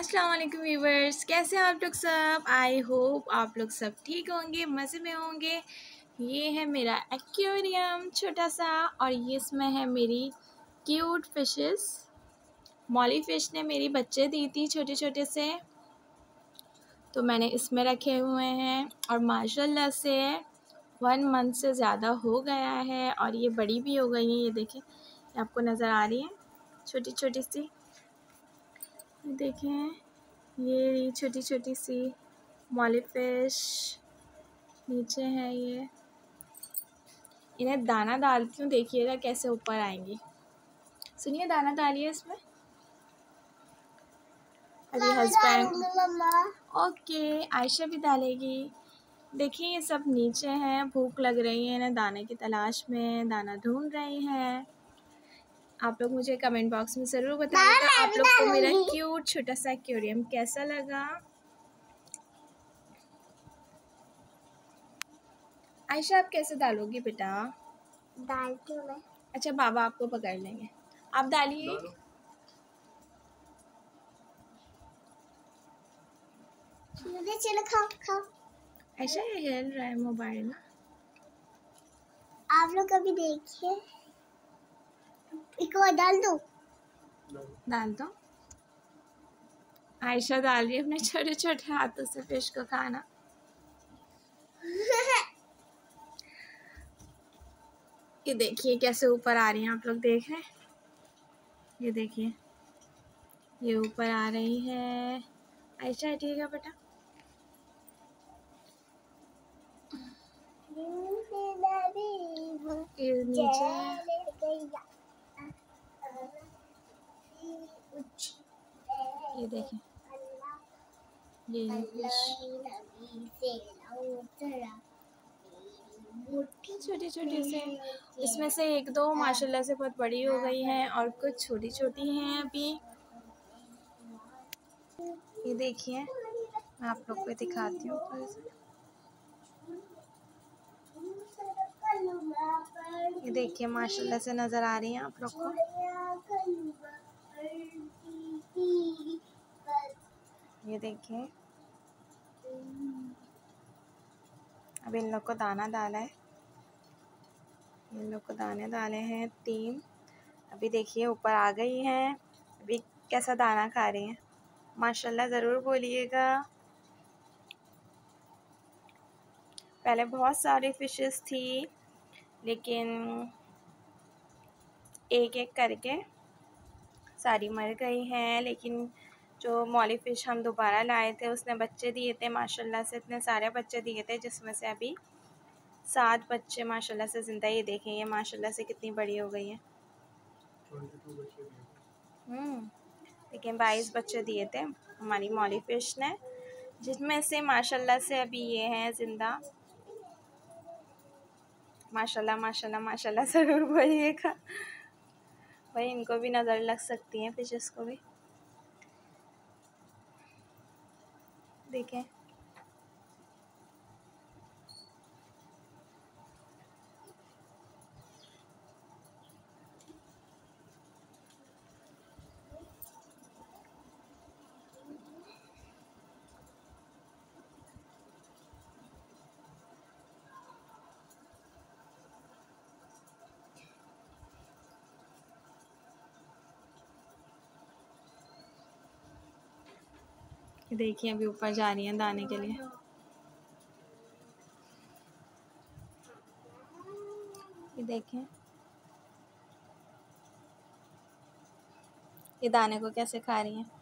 अस्सलाम वालेकुम व्यूवर्स कैसे हैं आप लोग सब? आई होप आप लोग सब ठीक होंगे, मज़े में होंगे। ये है मेरा एक्वेरियम छोटा सा और ये इसमें है मेरी क्यूट फिशेस मॉली फ़िश ने मेरी बच्चे दी थी छोटे छोटे से। तो मैंने इसमें रखे हुए हैं और माशाल्लाह से वन मंथ से ज़्यादा हो गया है और ये बड़ी भी हो गई है, ये देखें। आपको नज़र आ रही है छोटी छोटी सी। देखें ये छोटी छोटी सी मॉली फ़िश नीचे है ये। इन्हें दाना डालती हूँ देखिएगा कैसे ऊपर आएँगी? सुनिए दाना डालिए इसमें। अभी हस्बैंड ओके आयशा भी डालेगी। देखिए ये सब नीचे हैं भूख लग रही है इन्हें दाने की तलाश में दाना ढूंढ रही हैं। आप लोग मुझे कमेंट बॉक्स में ज़रूर बताइएगा। आप लोग को मेरा क्यूट छोटा सा एक्वेरियम कैसा लगा? आयशा आप कैसे डालोगी बेटा? डालती हूँ मैं। अच्छा बाबा आपको पकड़ लेंगे। आप डालिए। मुझे चलो खाओ खाओ। ऐसा ही हिल रहा है मोबाइल ना। आप लोग कभी देखिए? एक और डाल दो। डाल दो। आयशा डाल रही है अपने छोटे छोटे हाथों से फ़िश को खाना। ये देखिए कैसे ऊपर आ रही हैं आप लोग देख रहे हैं? ये देखिए ये ऊपर आ रही है। आयशा ठीक है। बेटा ये नीचे। ये देखें। ये छोटी छोटी से, इसमें से एक दो माशाल्लाह से बहुत बड़ी हो गई हैं और कुछ छोटी छोटी हैं अभी। ये देखिए, मैं आप लोग को दिखाती हूँ। ये देखिए, माशाल्लाह से नज़र आ रही हैं आप लोग को। देखिए अब इन लोग को दाना डाला है। इन लोग को दाने डाले हैं तीन। अभी देखिए, ऊपर आ गई हैं। अभी कैसा दाना खा रही हैं। माशाल्लाह, ज़रूर बोलिएगा। पहले बहुत सारी फिशेस थी, लेकिन एक एक करके सारी मर गई हैं, लेकिन जो मौली फ़िश हम दोबारा लाए थे उसने बच्चे दिए थे माशाल्लाह से इतने सारे बच्चे दिए थे जिसमें से अभी सात बच्चे माशाल्लाह से ज़िंदा ही देखें ये माशाल्लाह से कितनी बड़ी हो गई है। हम्म, लेकिन बाईस बच्चे दिए थे हमारी मौली फ़िश ने जिसमें से माशाल्लाह से अभी ये हैं ज़िंदा। माशाल्लाह माशाल्लाह माशाल्लाह ज़रूर बोलिएगा भाई इनको भी नज़र लग सकती हैं फिशेस को भी। देखें देखिए, अभी ऊपर जा रही हैं दाने के लिए। ये देखें। ये दाने को कैसे खा रही हैं?